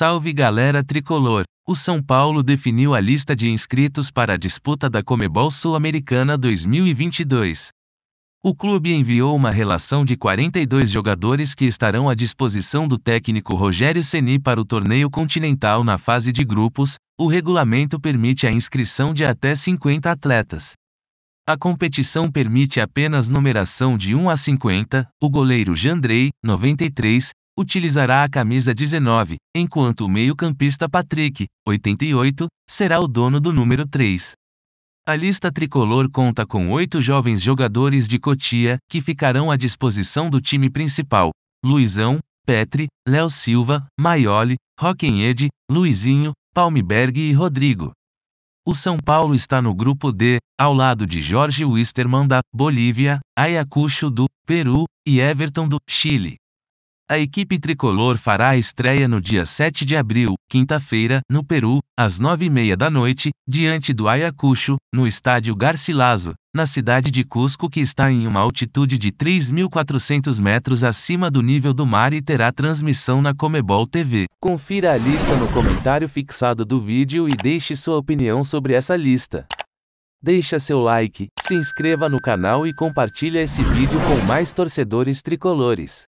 Salve galera tricolor! O São Paulo definiu a lista de inscritos para a disputa da Comebol Sul-Americana 2022. O clube enviou uma relação de 42 jogadores que estarão à disposição do técnico Rogério Ceni para o torneio continental na fase de grupos. O regulamento permite a inscrição de até 50 atletas. A competição permite apenas numeração de 1 a 50. O goleiro Jandrei, 93, utilizará a camisa 19, enquanto o meio-campista Patrick, 88, será o dono do número 3. A lista tricolor conta com oito jovens jogadores de Cotia, que ficarão à disposição do time principal: Luizão, Petri, Léo Silva, Maioli, Roquenhede, Luizinho, Palmberg e Rodrigo. O São Paulo está no grupo D, ao lado de Jorge Wisterman da Bolívia, Ayacucho do Peru e Everton do Chile. A equipe tricolor fará a estreia no dia 7 de abril, quinta-feira, no Peru, às 9h30 da noite, diante do Ayacucho, no estádio Garcilaso, na cidade de Cusco que está em uma altitude de 3.400 metros acima do nível do mar e terá transmissão na Comebol TV. Confira a lista no comentário fixado do vídeo e deixe sua opinião sobre essa lista. Deixa seu like, se inscreva no canal e compartilhe esse vídeo com mais torcedores tricolores.